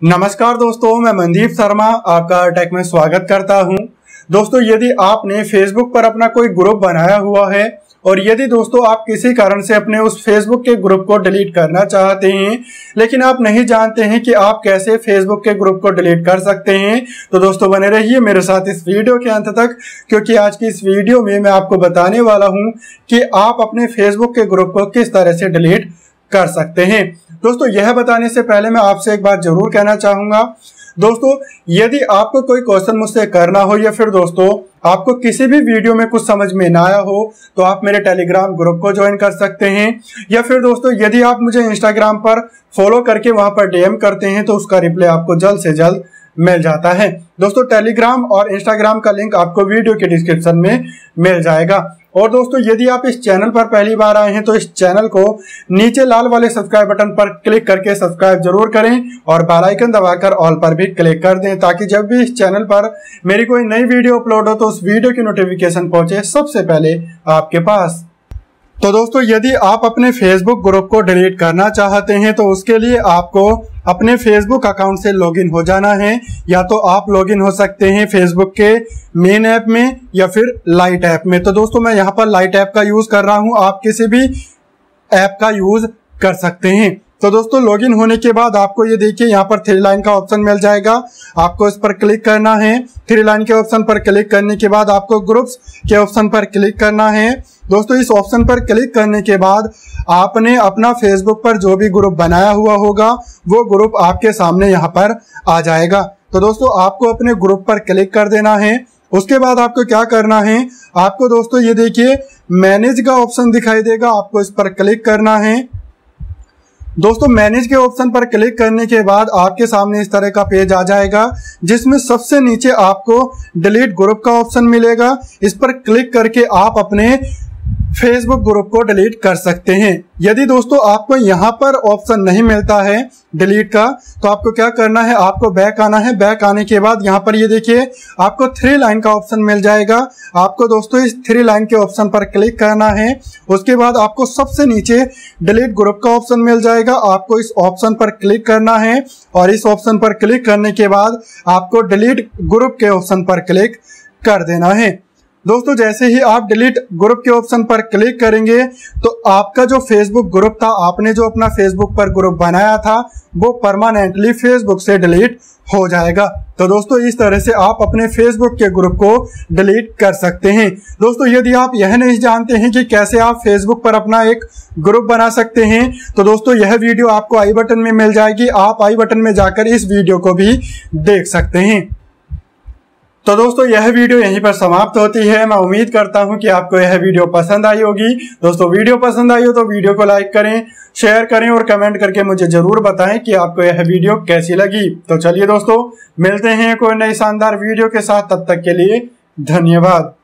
नमस्कार दोस्तों, मैं मनदीप शर्मा, आपका टेक में स्वागत करता हूँ। दोस्तों, यदि आपने फेसबुक पर अपना कोई ग्रुप बनाया हुआ है, और यदि दोस्तों आप किसी कारण से अपने उस फेसबुक के ग्रुप को डिलीट करना चाहते हैं, लेकिन आप नहीं जानते हैं कि आप कैसे फेसबुक के ग्रुप को डिलीट कर सकते हैं तो दोस्तों बने रहिए मेरे साथ इस वीडियो के अंत तक, क्योंकि आज की इस वीडियो में मैं आपको बताने वाला हूँ कि आप अपने फेसबुक के ग्रुप को किस तरह से डिलीट कर सकते हैं। दोस्तों, यह बताने से पहले मैं आपसे एक बात ज़रूर कहना चाहूँगा। दोस्तों, यदि आपको कोई क्वेश्चन मुझसे करना हो या फिर दोस्तों, आपको किसी भी वीडियो में कुछ समझ में ना आया हो तो आप मेरे टेलीग्राम ग्रुप को ज्वाइन कर सकते हैं। या फिर दोस्तों, यदि आप मुझे इंस्टाग्राम पर फॉलो करके वहाँ पर डीएम करते हैं तो उसका रिप्लाई आपको जल्द से जल्द मिल जाता है। दोस्तों टेलीग्राम और इंस्टाग्राम का लिंक आपको वीडियो के डिस्क्रिप्शन में मिल जाएगा। और दोस्तों, यदि आप इस चैनल पर पहली बार आए हैं तो इस चैनल को नीचे लाल वाले सब्सक्राइब बटन पर क्लिक करके सब्सक्राइब ज़रूर करें और बेल आइकन दबाकर ऑल पर भी क्लिक कर दें, ताकि जब भी इस चैनल पर मेरी कोई नई वीडियो अपलोड हो तो उस वीडियो की नोटिफिकेशन पहुँचे सबसे पहले आपके पास। तो दोस्तों, यदि आप अपने फेसबुक ग्रुप को डिलीट करना चाहते हैं तो उसके लिए आपको अपने फेसबुक अकाउंट से लॉगिन हो जाना है, या तो आप लॉगिन हो सकते हैं फेसबुक के मेन ऐप में, या फिर लाइट ऐप में। तो दोस्तों, मैं यहाँ पर लाइट ऐप का यूज़ कर रहा हूँ। आप किसी भी ऐप का यूज़ कर सकते हैं। तो दोस्तों लॉगिन होने के बाद आपको ये देखिए, यहाँ पर थ्री लाइन का ऑप्शन मिल जाएगा। आपको इस पर क्लिक करना है। थ्री लाइन के ऑप्शन पर क्लिक करने के बाद आपको ग्रुप्स के ऑप्शन पर क्लिक करना है। दोस्तों, इस ऑप्शन पर क्लिक करने के बाद आपने अपना फेसबुक पर जो भी ग्रुप बनाया हुआ होगा, वो ग्रुप आपके सामने यहाँ पर आ जाएगा। तो दोस्तों, आपको अपने ग्रुप पर क्लिक कर देना है। उसके बाद आपको क्या करना है? आपको दोस्तों, ये देखिए मैनेज का ऑप्शन दिखाई देगा। आपको इस पर क्लिक करना है। दोस्तों मैनेज के ऑप्शन पर क्लिक करने के बाद आपके सामने इस तरह का पेज आ जाएगा, जिसमें सबसे नीचे आपको डिलीट ग्रुप का ऑप्शन मिलेगा। इस पर क्लिक करके आप अपने फेसबुक ग्रुप को डिलीट कर सकते हैं। यदि दोस्तों आपको यहाँ पर ऑप्शन नहीं मिलता है डिलीट का तो आपको क्या करना है? आपको बैक आना है। बैक आने के बाद यहाँ पर ये देखिए, आपको थ्री लाइन का ऑप्शन मिल जाएगा। आपको दोस्तों इस थ्री लाइन के ऑप्शन पर क्लिक करना है। उसके बाद आपको सबसे नीचे डिलीट ग्रुप का ऑप्शन मिल जाएगा। आपको इस ऑप्शन पर क्लिक करना है और इस ऑप्शन पर क्लिक करने के बाद आपको डिलीट ग्रुप के ऑप्शन पर क्लिक कर देना है। दोस्तों, जैसे ही आप डिलीट ग्रुप के ऑप्शन पर क्लिक करेंगे तो आपका जो फेसबुक ग्रुप था, आपने जो अपना फेसबुक पर ग्रुप बनाया था, वो परमानेंटली फेसबुक से डिलीट हो जाएगा। तो दोस्तों, इस तरह से आप अपने फेसबुक के ग्रुप को डिलीट कर सकते हैं। दोस्तों, यदि आप यह नहीं जानते हैं कि कैसे आप फेसबुक पर अपना एक ग्रुप बना सकते हैं तो दोस्तों, यह वीडियो आपको आई बटन में मिल जाएगी। आप आई बटन में जाकर इस वीडियो को भी देख सकते हैं। तो दोस्तों, यह वीडियो यहीं पर समाप्त होती है। मैं उम्मीद करता हूँ कि आपको यह वीडियो पसंद आई होगी। दोस्तों, वीडियो पसंद आई हो तो वीडियो को लाइक करें, शेयर करें और कमेंट करके मुझे ज़रूर बताएँ कि आपको यह वीडियो कैसी लगी। तो चलिए दोस्तों, मिलते हैं कोई नई शानदार वीडियो के साथ। तब तक के लिए धन्यवाद।